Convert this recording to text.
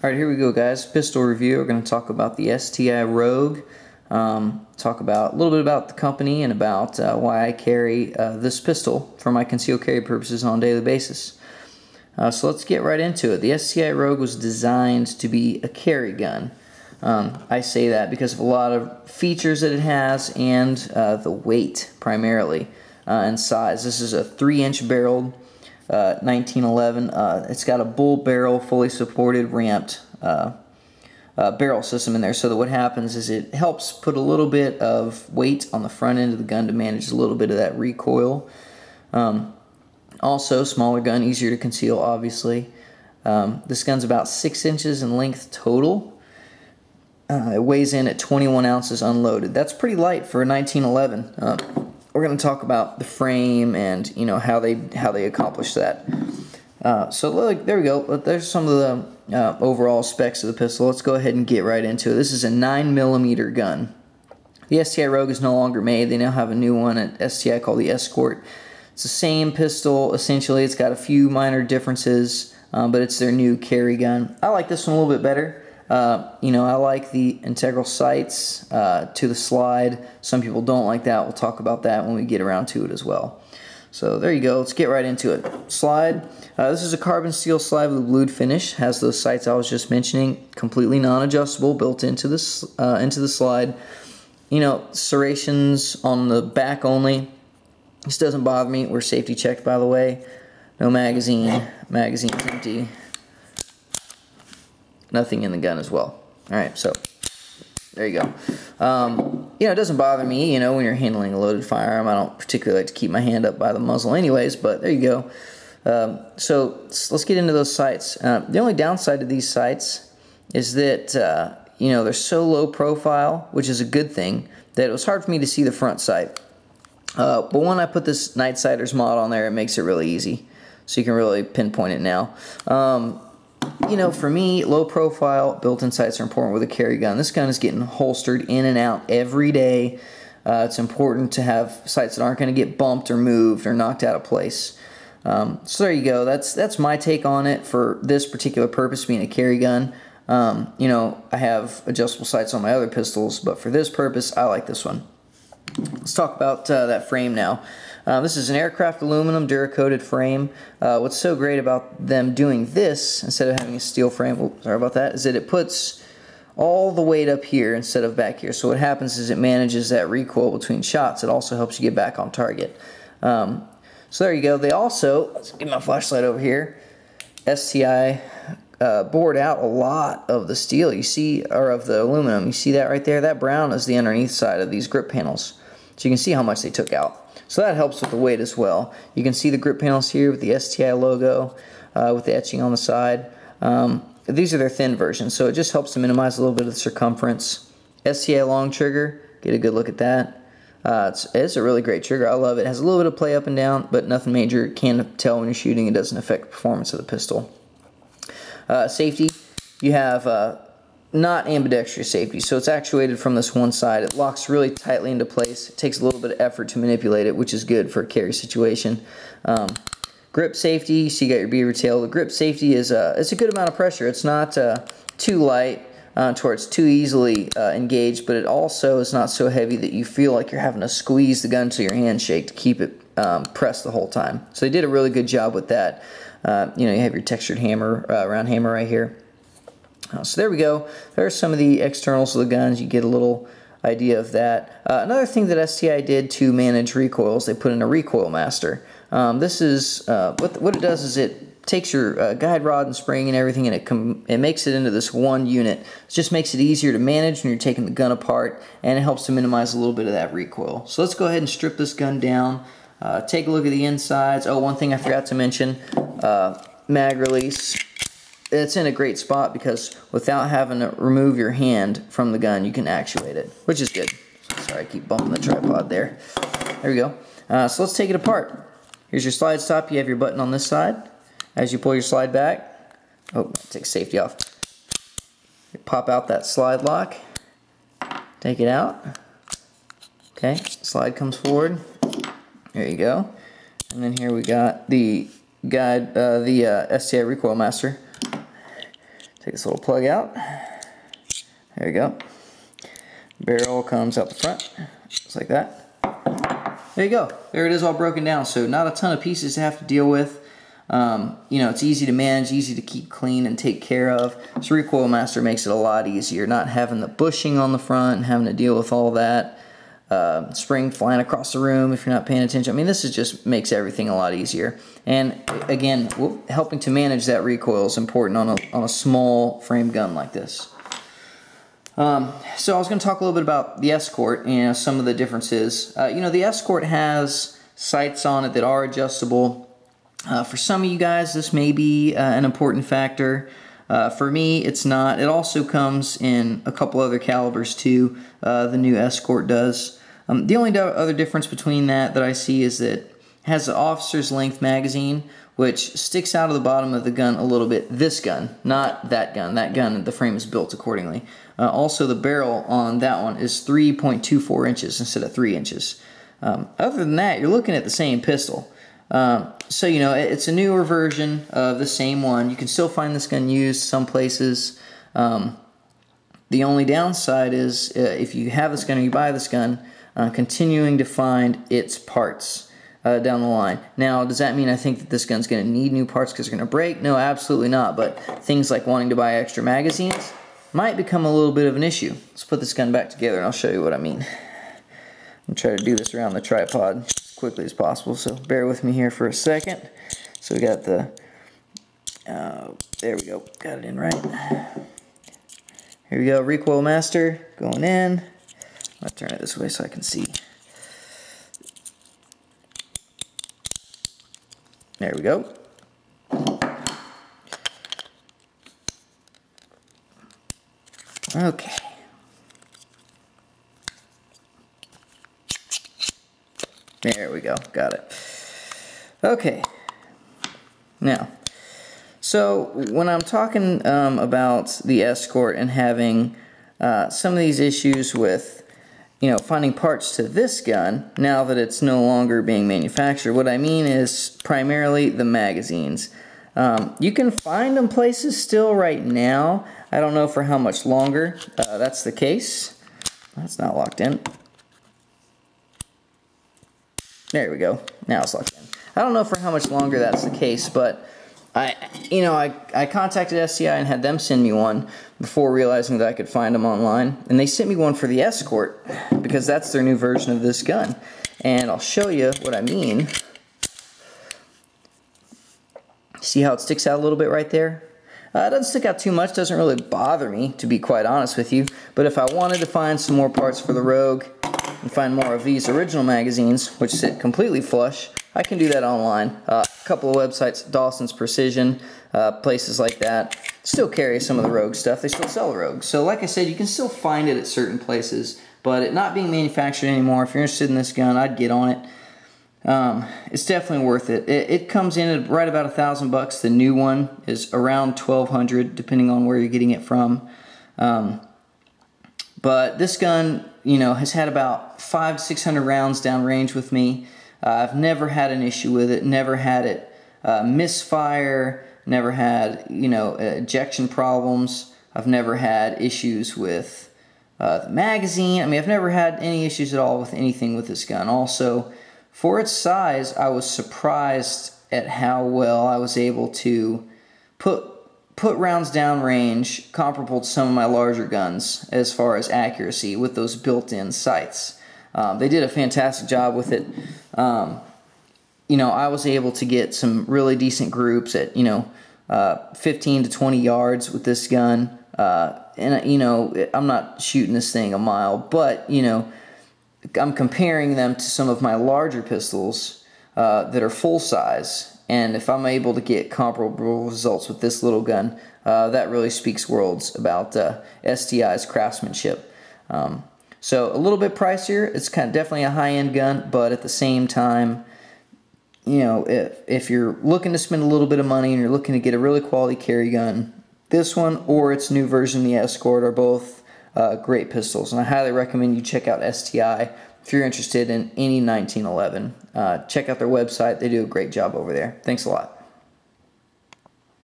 Alright, here we go guys. Pistol review. We're going to talk about the STI Rogue. Um, talk about a little bit about the company and about uh, why I carry uh, this pistol for my concealed carry purposes on a daily basis. Uh, so let's get right into it. The STI Rogue was designed to be a carry gun. Um, I say that because of a lot of features that it has and uh, the weight primarily uh, and size. This is a 3 inch barreled 1911. Uh, uh, it's got a bull barrel, fully supported, ramped uh, uh, barrel system in there. So that what happens is it helps put a little bit of weight on the front end of the gun to manage a little bit of that recoil. Um, also, smaller gun, easier to conceal, obviously. Um, this gun's about six inches in length total. Uh, it weighs in at 21 ounces unloaded. That's pretty light for a 1911. We're going to talk about the frame and you know how they how they accomplish that. Uh, so look, there we go. There's some of the uh, overall specs of the pistol. Let's go ahead and get right into it. This is a 9 millimeter gun. The STI Rogue is no longer made. They now have a new one at STI called the Escort. It's the same pistol essentially. It's got a few minor differences, um, but it's their new carry gun. I like this one a little bit better. Uh, you know, I like the integral sights uh, to the slide. Some people don't like that. We'll talk about that when we get around to it as well. So there you go. Let's get right into it. Slide. Uh, this is a carbon steel slide with a blued finish. Has those sights I was just mentioning. Completely non-adjustable, built into this uh, into the slide. You know, serrations on the back only. This doesn't bother me. We're safety checked, by the way. No magazine. Magazine's empty nothing in the gun as well. All right, so there you go. Um, you know, it doesn't bother me, you know, when you're handling a loaded firearm. I don't particularly like to keep my hand up by the muzzle anyways, but there you go. Um, so let's get into those sights. Uh, the only downside to these sights is that, uh, you know, they're so low profile, which is a good thing, that it was hard for me to see the front sight. Uh, but when I put this Nightsighters mod on there, it makes it really easy. So you can really pinpoint it now. Um, you know, for me, low profile built-in sights are important with a carry gun. This gun is getting holstered in and out every day. Uh, it's important to have sights that aren't going to get bumped or moved or knocked out of place. Um, so there you go. That's that's my take on it for this particular purpose, being a carry gun. Um, you know, I have adjustable sights on my other pistols, but for this purpose, I like this one. Let's talk about uh, that frame now. Uh, this is an aircraft aluminum Duracoated frame. Uh, what's so great about them doing this instead of having a steel frame, oops, sorry about that, is that it puts all the weight up here instead of back here. So what happens is it manages that recoil between shots. It also helps you get back on target. Um, so there you go. They also, let's get my flashlight over here, STI uh, bored out a lot of the steel you see, or of the aluminum. You see that right there? That brown is the underneath side of these grip panels. So you can see how much they took out. So that helps with the weight as well. You can see the grip panels here with the STI logo, uh, with the etching on the side. Um, these are their thin versions, so it just helps to minimize a little bit of the circumference. STI long trigger, get a good look at that. Uh, it's, it's, a really great trigger. I love it. It has a little bit of play up and down, but nothing major. Can tell when you're shooting. It doesn't affect performance of the pistol. Uh, safety, you have uh, not ambidextrous safety. So it's actuated from this one side. It locks really tightly into place. It takes a little bit of effort to manipulate it, which is good for a carry situation. Um, grip safety, so you got your beaver tail. The grip safety is uh, it's a good amount of pressure. It's not uh, too light uh, to where it's too easily uh, engaged, but it also is not so heavy that you feel like you're having to squeeze the gun to your handshake to keep it um, pressed the whole time. So they did a really good job with that. Uh, you know, you have your textured hammer, uh, round hammer right here. Uh, so there we go. There's some of the externals of the guns. You get a little idea of that. Uh, another thing that STI did to manage recoils, they put in a recoil master. Um, this is, uh, what, what it does is it takes your uh, guide rod and spring and everything and it, it makes it into this one unit. It just makes it easier to manage when you're taking the gun apart and it helps to minimize a little bit of that recoil. So let's go ahead and strip this gun down. Uh, take a look at the insides. Oh, one thing I forgot to mention, uh, mag release it's in a great spot because without having to remove your hand from the gun, you can actuate it, which is good. Sorry, I keep bumping the tripod there. There we go. Uh, so let's take it apart. Here's your slide stop. You have your button on this side. As you pull your slide back, oh, take safety off. You pop out that slide lock. Take it out. Okay, slide comes forward. There you go. And then here we got the guide, uh, the uh, STI Recoil Master. Take this little plug out. There you go. Barrel comes out the front, just like that. There you go. There it is all broken down. So not a ton of pieces to have to deal with. Um, you know, it's easy to manage, easy to keep clean and take care of. So Recoil Master makes it a lot easier, not having the bushing on the front and having to deal with all that. Uh, spring flying across the room if you're not paying attention. I mean, this is just makes everything a lot easier. And again, helping to manage that recoil is important on a, on a small frame gun like this. Um, so I was going to talk a little bit about the Escort and some of the differences. Uh, you know, the Escort has sights on it that are adjustable. Uh, for some of you guys, this may be uh, an important factor. Uh, for me, it's not. It also comes in a couple other calibers too. Uh, the new Escort does. Um, the only other difference between that that I see is that it has the officer's length magazine, which sticks out of the bottom of the gun a little bit. This gun, not that gun. That gun, the frame is built accordingly. Uh, also, the barrel on that one is 3.24 inches instead of 3 inches. Um, other than that, you're looking at the same pistol. Um, so, you know, it's a newer version of the same one. You can still find this gun used some places. Um, the only downside is uh, if you have this gun or you buy this gun, uh, continuing to find its parts uh, down the line. Now, does that mean I think that this gun's going to need new parts because they're going to break? No, absolutely not. But things like wanting to buy extra magazines might become a little bit of an issue. Let's put this gun back together and I'll show you what I mean. I'm try to do this around the tripod as quickly as possible, so bear with me here for a second. So we got the, uh, there we go, got it in right. Here we go, recoil master going in. I'll turn it this way so I can see. There we go. Okay. There we go. Got it. Okay. Now, so when I'm talking um, about the Escort and having uh, some of these issues with you know, finding parts to this gun now that it's no longer being manufactured. What I mean is primarily the magazines. Um, you can find them places still right now. I don't know for how much longer uh, that's the case. That's not locked in. There we go. Now it's locked in. I don't know for how much longer that's the case, but I, you know, I, I contacted STI and had them send me one before realizing that I could find them online. And they sent me one for the Escort because that's their new version of this gun. And I'll show you what I mean. See how it sticks out a little bit right there? Uh, it doesn't stick out too much, doesn't really bother me, to be quite honest with you. But if I wanted to find some more parts for the Rogue and find more of these original magazines, which sit completely flush, I can do that online. Uh, couple of websites, Dawson's Precision, uh, places like that, still carry some of the Rogue stuff. They still sell Rogue. So like I said, you can still find it at certain places, but it not being manufactured anymore, if you're interested in this gun, I'd get on it. Um, it's definitely worth it. it. It comes in at right about a thousand bucks. The new one is around twelve hundred, depending on where you're getting it from. Um, but this gun, you know, has had about five to six hundred rounds down range with me. Uh, I've never had an issue with it, never had it uh, misfire, never had, you know, ejection problems. I've never had issues with uh, the magazine. I mean, I've never had any issues at all with anything with this gun. Also, for its size, I was surprised at how well I was able to put put rounds down range comparable to some of my larger guns as far as accuracy with those built-in sights. Um, they did a fantastic job with it. Um, you know, I was able to get some really decent groups at, you know, uh, 15 to 20 yards with this gun. Uh, and, you know, I'm not shooting this thing a mile, but, you know, I'm comparing them to some of my larger pistols uh, that are full size. And if I'm able to get comparable results with this little gun, uh, that really speaks worlds about uh, STI's craftsmanship. Um, so a little bit pricier. It's kind of definitely a high-end gun, but at the same time, you know, if, if you're looking to spend a little bit of money and you're looking to get a really quality carry gun, this one or its new version, the Escort, are both uh, great pistols. And I highly recommend you check out STI if you're interested in any 1911. Uh, check out their website. They do a great job over there. Thanks a lot.